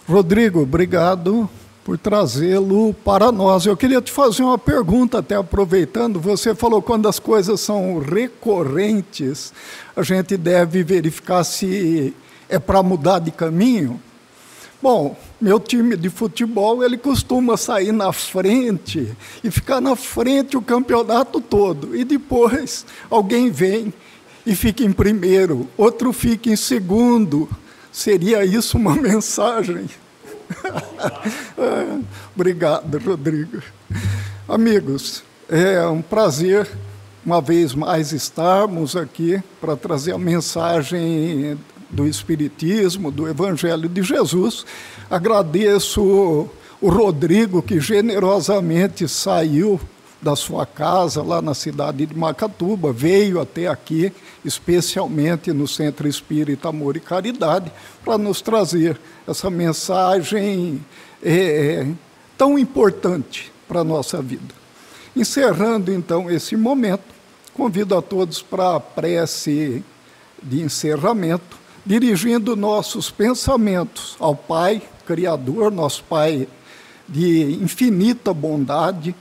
Rodrigo, obrigado por trazê-lo para nós. Eu queria te fazer uma pergunta, até aproveitando. Você falou quando as coisas são recorrentes, a gente deve verificar se é para mudar de caminho. Bom, meu time de futebol ele costuma sair na frente e ficar na frente o campeonato todo. E depois alguém vem e fica em primeiro, outro fica em segundo. Seria isso uma mensagem? Obrigado, Rodrigo. Amigos, é um prazer uma vez mais estarmos aqui para trazer a mensagem do Espiritismo, do Evangelho de Jesus. Agradeço o Rodrigo, que generosamente saiu da sua casa lá na cidade de Macatuba, veio até aqui, especialmente no Centro Espírita Amor e Caridade, para nos trazer essa mensagem é, tão importante para a nossa vida. Encerrando então esse momento, convido a todos para a prece de encerramento, dirigindo nossos pensamentos ao Pai Criador, nosso Pai de infinita bondade,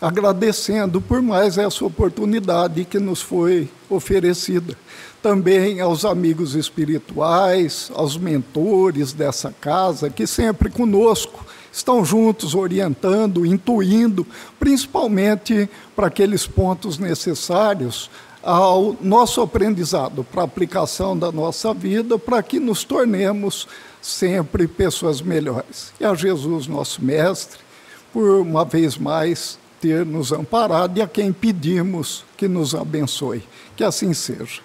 agradecendo por mais essa oportunidade que nos foi oferecida. Também aos amigos espirituais, aos mentores dessa casa, que sempre conosco estão juntos, orientando, intuindo, principalmente para aqueles pontos necessários ao nosso aprendizado, para a aplicação da nossa vida, para que nos tornemos sempre pessoas melhores. E a Jesus, nosso Mestre, por uma vez mais ter nos amparado e a quem pedimos que nos abençoe. Que assim seja.